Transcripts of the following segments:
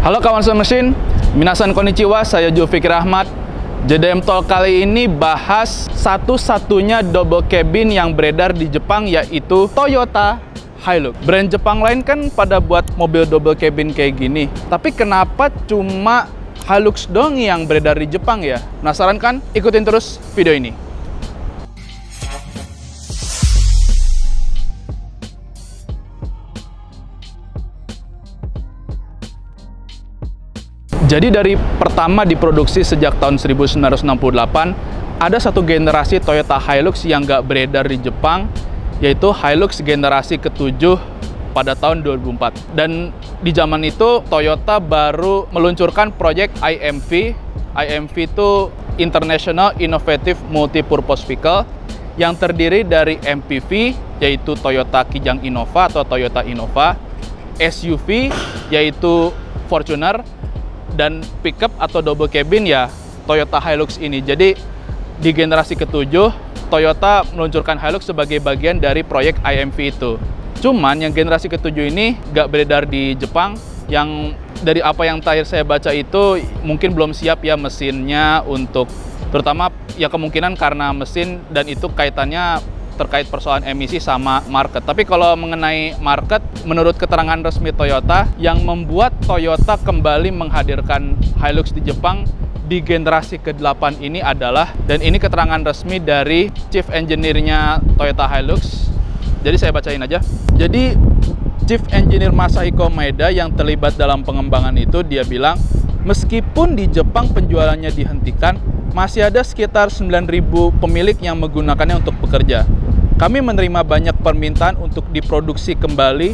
Halo kawan semesin, minasan konnichiwa, saya Julfikir Ahmad. JDM Talk kali ini bahas satu-satunya double cabin yang beredar di Jepang yaitu Toyota Hilux. Brand Jepang lain kan pada buat mobil double cabin kayak gini. Tapi kenapa cuma Hilux dong yang beredar di Jepang ya? Penasaran kan? Ikutin terus video ini. Jadi dari pertama diproduksi sejak tahun 1968, ada satu generasi Toyota Hilux yang nggak beredar di Jepang, yaitu Hilux generasi ketujuh pada tahun 2004. Dan di zaman itu Toyota baru meluncurkan proyek IMV. IMV itu International Innovative Multipurpose Vehicle yang terdiri dari MPV yaitu Toyota Kijang Innova atau Toyota Innova, SUV yaitu Fortuner, dan pickup atau double cabin ya Toyota Hilux ini. Jadi di generasi ketujuh Toyota meluncurkan Hilux sebagai bagian dari proyek IMV itu. Cuman yang generasi ketujuh ini nggak beredar di Jepang. Yang dari apa yang terakhir saya baca itu mungkin belum siap ya mesinnya untuk terutama ya kemungkinan karena mesin dan itu kaitannya terkait persoalan emisi sama market. Tapi kalau mengenai market, menurut keterangan resmi Toyota, yang membuat Toyota kembali menghadirkan Hilux di Jepang di generasi ke-8 ini adalah, dan ini keterangan resmi dari Chief Engineer-nya Toyota Hilux, jadi saya bacain aja. Jadi Chief Engineer Masahiko Maeda yang terlibat dalam pengembangan itu, dia bilang, meskipun di Jepang penjualannya dihentikan, masih ada sekitar 9.000 pemilik yang menggunakannya untuk bekerja. Kami menerima banyak permintaan untuk diproduksi kembali.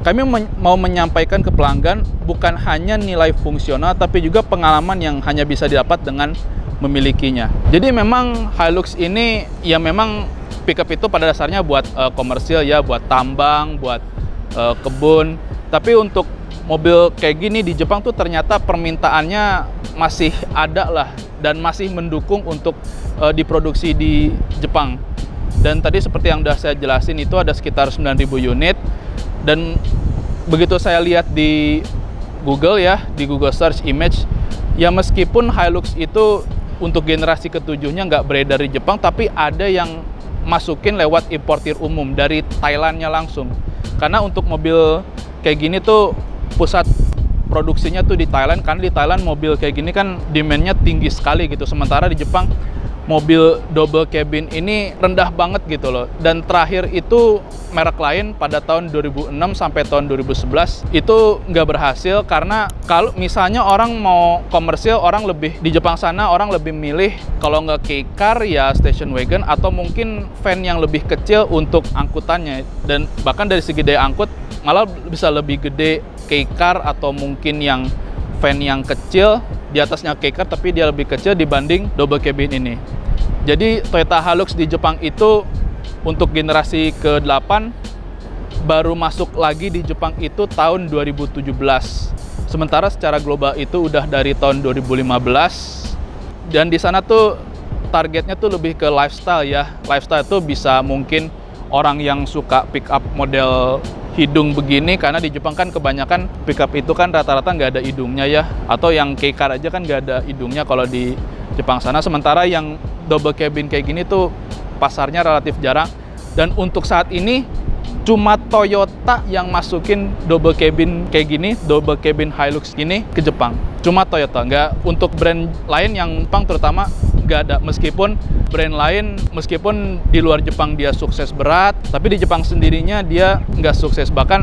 Kami men mau menyampaikan ke pelanggan bukan hanya nilai fungsional, tapi juga pengalaman yang hanya bisa didapat dengan memilikinya. Jadi memang Hilux ini ya memang pickup itu pada dasarnya buat uh, komersil ya, buat tambang, buat uh, kebun. Tapi untuk mobil kayak gini di Jepang tuh ternyata permintaannya masih ada lah dan masih mendukung untuk uh, diproduksi di Jepang. Dan tadi seperti yang sudah saya jelasin itu ada sekitar 9.000 unit dan begitu saya lihat di Google ya, di Google Search Image, ya meskipun Hilux itu untuk generasi ketujuhnya nggak beredar di Jepang, tapi ada yang masukin lewat importir umum dari Thailandnya langsung. Karena untuk mobil kayak gini tuh pusat produksinya tuh di Thailand karena di Thailand mobil kayak gini kan demandnya tinggi sekali gitu sementara di Jepang mobil double cabin ini rendah banget gitu loh. Dan terakhir itu merek lain pada tahun 2006 sampai tahun 2011 itu nggak berhasil karena kalau misalnya orang mau komersil orang lebih di Jepang sana orang lebih milih kalau nggak kei car ya station wagon atau mungkin van yang lebih kecil untuk angkutannya. Dan bahkan dari segi daya angkut malah bisa lebih gede kei car atau mungkin yang van yang kecil di atasnya K-Car tapi dia lebih kecil dibanding double cabin ini. Jadi Toyota Hilux di Jepang itu untuk generasi ke-8 baru masuk lagi di Jepang itu tahun 2017. Sementara secara global itu udah dari tahun 2015 dan di sana tuh targetnya tuh lebih ke lifestyle ya. Lifestyle itu bisa mungkin orang yang suka pick up model hidung begini karena di Jepang kan kebanyakan pickup itu kan rata-rata nggak ada hidungnya ya. Atau yang K-car aja kan nggak ada hidungnya kalau di Jepang sana. Sementara yang double cabin kayak gini tuh pasarnya relatif jarang. Dan untuk saat ini cuma Toyota yang masukin double cabin kayak gini double cabin Hilux gini ke Jepang. Cuma Toyota nggak untuk brand lain yang Jepang terutama nggak ada. Meskipun brand lain meskipun di luar Jepang dia sukses berat tapi di Jepang sendirinya dia nggak sukses. Bahkan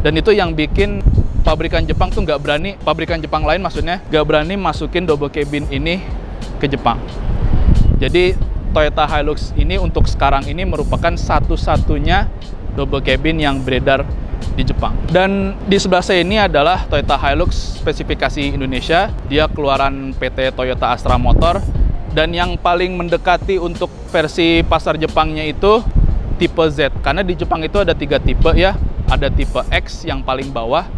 dan itu yang bikin pabrikan Jepang tuh nggak berani pabrikan Jepang lain maksudnya nggak berani masukin double cabin ini ke Jepang. Jadi Toyota Hilux ini untuk sekarang ini merupakan satu-satunya double cabin yang beredar di Jepang. Dan di sebelah saya ini adalah Toyota Hilux spesifikasi Indonesia. Dia keluaran PT Toyota Astra Motor. Dan yang paling mendekati untuk versi pasar Jepangnya itu tipe Z. Karena di Jepang itu ada tiga tipe ya. Ada tipe X yang paling bawah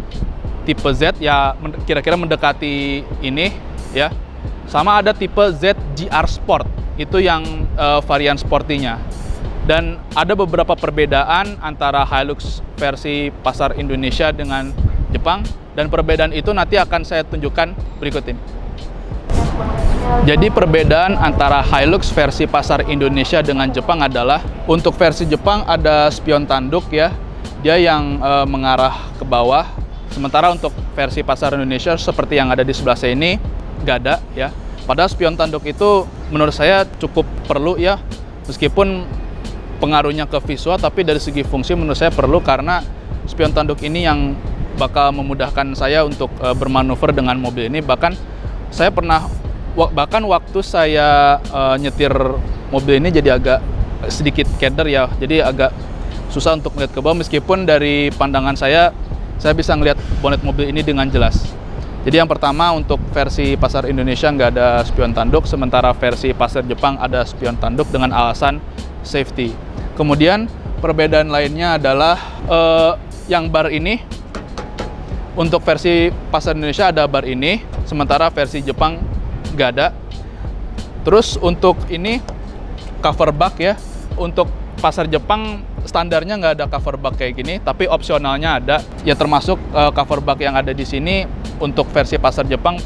tipe Z ya kira-kira mendekati ini ya. Sama ada tipe Z GR Sport. Itu yang uh, varian sportinya dan ada beberapa perbedaan antara Hilux versi pasar Indonesia dengan Jepang Dan perbedaan itu nanti akan saya tunjukkan berikut ini. Jadi perbedaan antara Hilux versi pasar Indonesia dengan Jepang adalah untuk versi Jepang ada spion tanduk ya, dia yang e, mengarah ke bawah. Sementara untuk versi pasar Indonesia seperti yang ada di sebelah saya ini nggak ada ya. Padahal spion tanduk itu menurut saya cukup perlu ya, meskipun pengaruhnya ke visual, tapi dari segi fungsi menurut saya perlu karena spion tanduk ini yang bakal memudahkan saya untuk uh, bermanuver dengan mobil ini. Bahkan saya pernah bahkan waktu saya uh, nyetir mobil ini jadi agak sedikit keder ya. Jadi agak susah untuk melihat ke bawah meskipun dari pandangan saya saya bisa melihat bonet mobil ini dengan jelas. Jadi yang pertama untuk versi pasar Indonesia nggak ada spion tanduk, sementara versi pasar Jepang ada spion tanduk dengan alasan safety. Kemudian perbedaan lainnya adalah uh, yang bar ini untuk versi pasar Indonesia ada bar ini, sementara versi Jepang nggak ada. Terus untuk ini cover bak ya, untuk pasar Jepang standarnya nggak ada cover bak kayak gini, tapi opsionalnya ada. Ya termasuk uh, cover bak yang ada di sini untuk versi pasar Jepang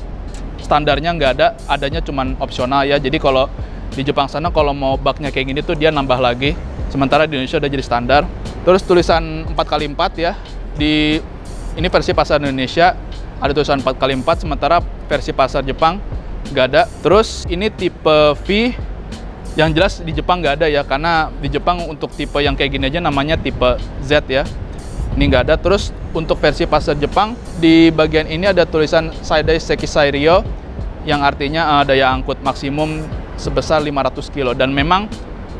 standarnya nggak ada, adanya cuman opsional ya. Jadi kalau di Jepang sana kalau mau baknya kayak gini tuh dia nambah lagi. Sementara di Indonesia udah jadi standar. Terus tulisan 4x4 ya di ini versi pasar Indonesia. Ada tulisan 4x4 sementara versi pasar Jepang nggak ada. Terus ini tipe V yang jelas di Jepang nggak ada ya karena di Jepang untuk tipe yang kayak gini aja namanya tipe Z ya. Ini nggak ada. Terus untuk versi pasar Jepang di bagian ini ada tulisan Saidai Sekisairio yang artinya uh, daya angkut maksimum sebesar 500 kilo. Dan memang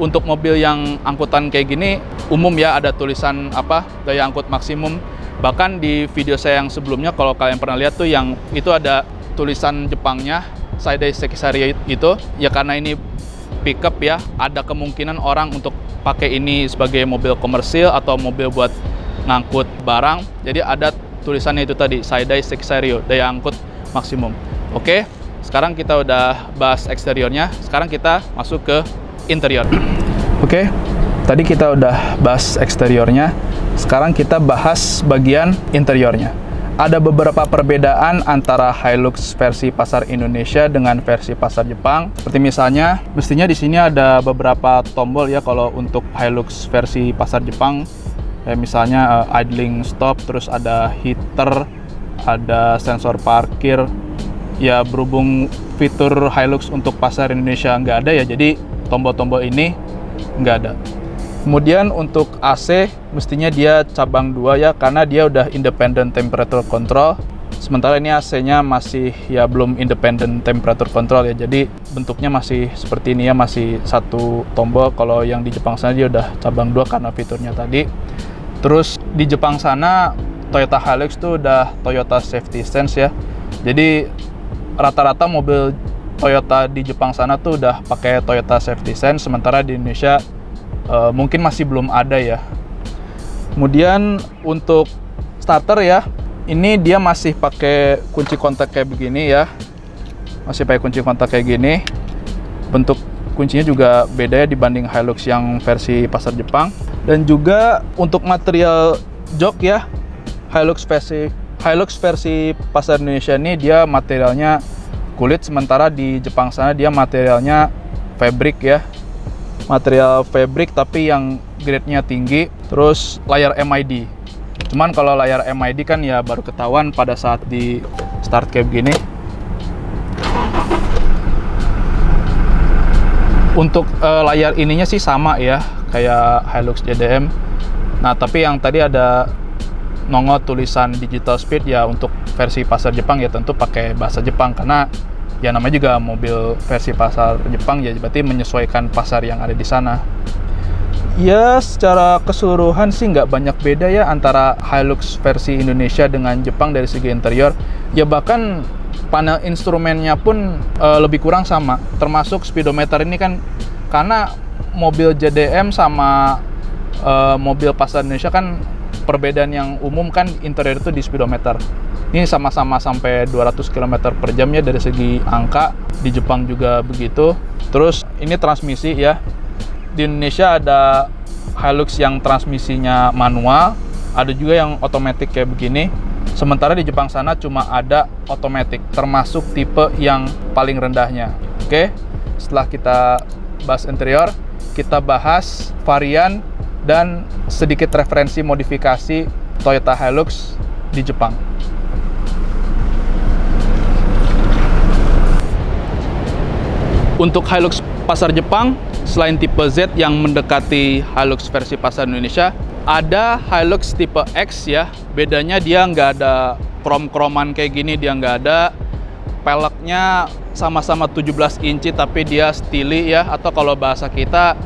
untuk mobil yang angkutan kayak gini umum ya ada tulisan apa daya angkut maksimum. Bahkan di video saya yang sebelumnya kalau kalian pernah lihat tuh yang itu ada tulisan Jepangnya Saidai Sekisari itu. Ya karena ini pickup ya ada kemungkinan orang untuk pakai ini sebagai mobil komersil atau mobil buat ngangkut barang. Jadi ada tulisannya itu tadi Saidai Sekisario daya angkut maksimum. Oke sekarang kita udah bahas eksteriornya. Sekarang kita masuk ke interior oke tadi kita udah bahas eksteriornya sekarang kita bahas bagian interiornya. Ada beberapa perbedaan antara Hilux versi pasar Indonesia dengan versi pasar Jepang. Seperti misalnya, mestinya di sini ada beberapa tombol ya kalau untuk Hilux versi pasar Jepang. Kayak misalnya uh, idling stop, terus ada heater, ada sensor parkir. Ya berhubung fitur Hilux untuk pasar Indonesia nggak ada ya, jadi tombol-tombol ini nggak ada. Kemudian untuk AC mestinya dia cabang dua ya karena dia udah independent temperature control. Sementara ini AC-nya masih ya belum independent temperature control ya. Jadi bentuknya masih seperti ini ya, masih satu tombol. Kalau yang di Jepang sana dia udah cabang dua karena fiturnya tadi. Terus di Jepang sana Toyota Hilux tuh udah Toyota Safety Sense ya. Jadi rata-rata mobil Toyota di Jepang sana tuh udah pakai Toyota Safety Sense sementara di Indonesia uh, mungkin masih belum ada ya. Kemudian untuk starter ya, ini dia masih pakai kunci kontak kayak begini ya. Masih pakai kunci kontak kayak gini. Bentuk kuncinya juga beda ya dibanding Hilux yang versi pasar Jepang. Dan juga untuk material jok ya, Hilux versi Hilux versi pasar Indonesia ini dia materialnya kulit sementara di Jepang sana dia materialnya fabric ya. Material fabric tapi yang grade-nya tinggi terus layar MID cuman kalau layar MID kan ya baru ketahuan pada saat di start kayak gini. Untuk uh, layar ininya sih sama ya kayak Hilux JDM nah tapi yang tadi ada nongol tulisan digital speed ya untuk versi pasar Jepang ya tentu pakai bahasa Jepang karena ya namanya juga mobil versi pasar Jepang ya berarti menyesuaikan pasar yang ada di sana. Ya secara keseluruhan sih nggak banyak beda ya antara Hilux versi Indonesia dengan Jepang dari segi interior. Ya bahkan panel instrumennya pun e, lebih kurang sama termasuk speedometer ini kan karena mobil JDM sama e, mobil pasar Indonesia kan perbedaan yang umum kan interior itu di speedometer ini sama-sama sampai 200 km per jam ya dari segi angka. Di Jepang juga begitu. Terus ini transmisi ya. Di Indonesia ada Hilux yang transmisinya manual, ada juga yang otomatis kayak begini. Sementara di Jepang sana cuma ada otomatis, termasuk tipe yang paling rendahnya. Oke, setelah kita bahas interior, kita bahas varian dan sedikit referensi modifikasi Toyota Hilux di Jepang. Untuk Hilux pasar Jepang, selain tipe Z yang mendekati Hilux versi pasar Indonesia, ada Hilux tipe X ya. Bedanya dia nggak ada krom-kroman kayak gini, dia nggak ada. Peleknya sama-sama 17 inci tapi dia stili ya. Atau kalau bahasa kita,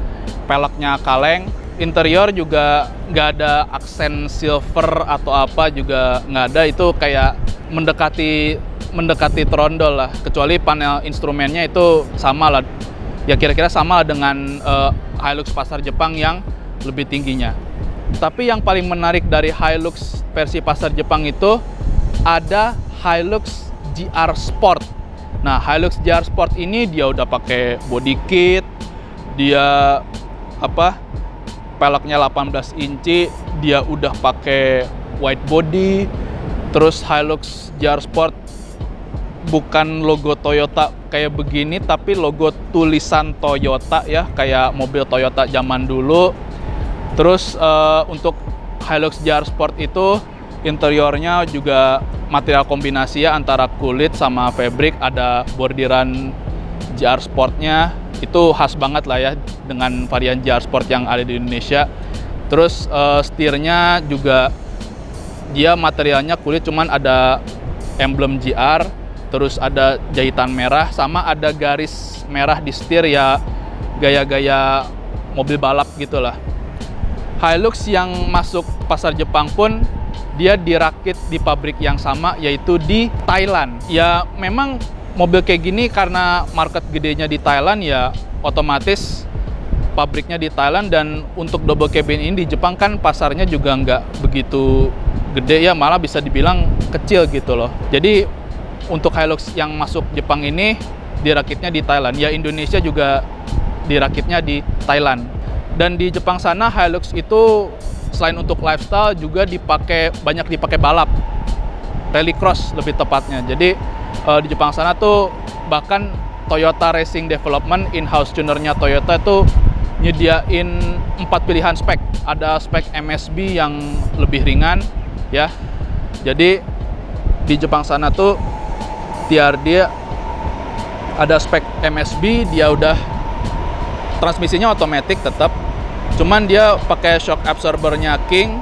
peleknya kaleng. Interior juga nggak ada aksen silver atau apa juga nggak ada. Itu kayak mendekati mendekati trondol lah. Kecuali panel instrumennya itu sama lah. Ya kira-kira sama dengan uh, Hilux pasar Jepang yang lebih tingginya. Tapi yang paling menarik dari Hilux versi pasar Jepang itu ada Hilux GR Sport. Nah, Hilux GR Sport ini dia udah pakai body kit, dia apa? Peleknya 18 inci, dia udah pakai white body. Terus Hilux GR Sport bukan logo Toyota kayak begini tapi logo tulisan Toyota ya, kayak mobil Toyota zaman dulu Terus uh, untuk Hilux JR Sport itu interiornya juga material kombinasi ya antara kulit sama fabric, ada bordiran JR Sportnya itu khas banget lah ya dengan varian JR Sport yang ada di Indonesia. Terus uh, setirnya juga dia materialnya kulit cuman ada emblem JR, terus ada jahitan merah sama ada garis merah di setir ya gaya-gaya mobil balap gitulah. Hilux yang masuk pasar Jepang pun dia dirakit di pabrik yang sama yaitu di Thailand. Ya memang mobil kayak gini karena market gedenya di Thailand ya otomatis pabriknya di Thailand dan untuk double cabin ini di Jepang kan pasarnya juga nggak begitu gede ya malah bisa dibilang kecil gitu loh. Jadi untuk Hilux yang masuk Jepang ini dirakitnya di Thailand. Ya Indonesia juga dirakitnya di Thailand. Dan di Jepang sana Hilux itu selain untuk lifestyle juga dipakai banyak dipakai balap. Rallycross lebih tepatnya. Jadi uh, di Jepang sana tuh bahkan Toyota Racing Development in-house tunernya Toyota itu nyediain empat pilihan spek. Ada spek MSB yang lebih ringan ya. Jadi di Jepang sana tuh TRD ada spek MSB dia udah transmisinya otomatis tetap Cuman dia pakai shock absorbernya King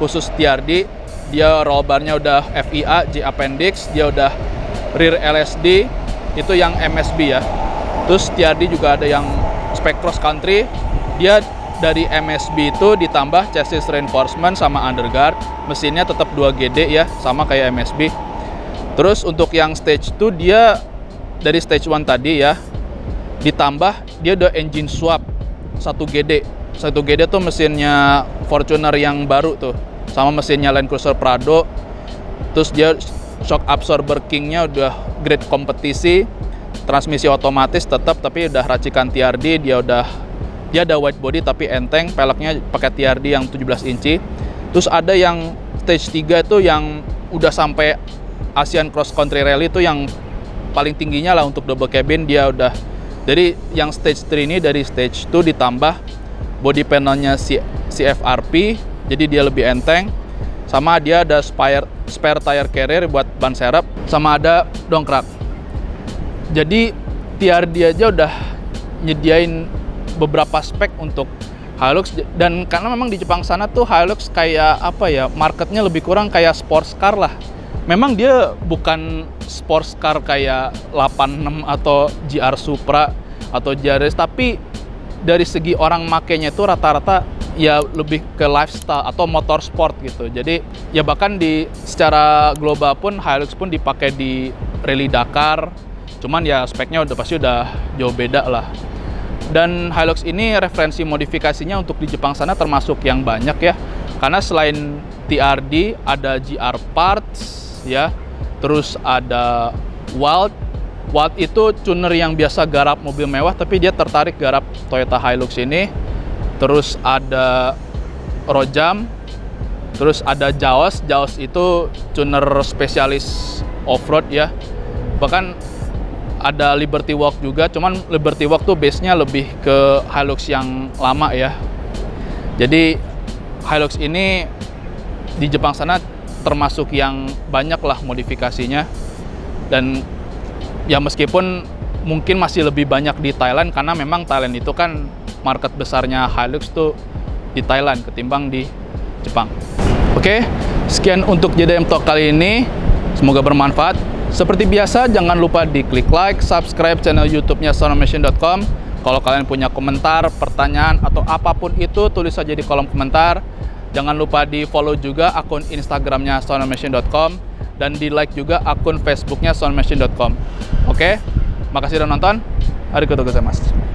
khusus TRD. Dia roll barnya udah FIA, J appendix, dia udah rear LSD, itu yang MSB ya. Terus TRD juga ada yang spek cross country. Dia dari MSB itu ditambah chassis reinforcement sama underguard. Mesinnya tetap 2 GD ya, sama kayak MSB. Terus untuk yang stage 2 dia dari stage 1 tadi ya, ditambah dia udah engine swap 1 GD satu GD tuh mesinnya Fortuner yang baru tuh sama mesinnya Land Cruiser Prado. Terus dia shock absorber kingnya udah grade kompetisi. Transmisi otomatis tetap tapi udah racikan TRD dia udah dia ada white body tapi enteng. Peleknya pakai TRD yang 17 inci. Terus ada yang stage 3 itu yang udah sampai Asian Cross Country Rally itu yang paling tingginya lah untuk double cabin. Dia udah jadi yang stage 3 ini dari stage 2 ditambah body panelnya si CFRP jadi dia lebih enteng. Sama dia ada spare spare tire carrier buat ban serep sama ada dongkrak. Jadi TRD aja udah nyediain beberapa spek untuk Hilux. Dan karena memang di Jepang sana tuh Hilux kayak apa ya marketnya lebih kurang kayak sports car lah. Memang dia bukan sports car kayak 86 atau GR Supra atau Yaris tapi dari segi orang makainya itu rata-rata ya lebih ke lifestyle atau motor sport gitu. Jadi ya bahkan di secara global pun Hilux pun dipakai di rally Dakar. Cuman ya speknya udah pasti udah jauh beda lah. Dan Hilux ini referensi modifikasinya untuk di Jepang sana termasuk yang banyak ya. Karena selain TRD ada GR parts ya. Terus ada Wild Watt itu tuner yang biasa garap mobil mewah tapi dia tertarik garap Toyota Hilux ini. Terus ada Rojam, Terus ada Jaos, Jaos itu tuner spesialis off-road ya. Bahkan ada Liberty Walk juga, cuman Liberty Walk tuh base-nya lebih ke Hilux yang lama ya. Jadi Hilux ini di Jepang sana termasuk yang banyak lah modifikasinya dan ya meskipun mungkin masih lebih banyak di Thailand karena memang Thailand itu kan market besarnya Hilux tuh di Thailand ketimbang di Jepang. Oke, sekian untuk JDM Talk kali ini. Semoga bermanfaat. Seperti biasa, jangan lupa di klik like, subscribe channel YouTube-nya sonomachine.com. Kalau kalian punya komentar, pertanyaan, atau apa pun itu, tulis saja di kolom komentar. Jangan lupa di follow juga akun Instagramnya sonomachine.com dan di like juga akun Facebooknya soundmachine.com. Oke, makasih udah nonton. Arigatou gozaimasu.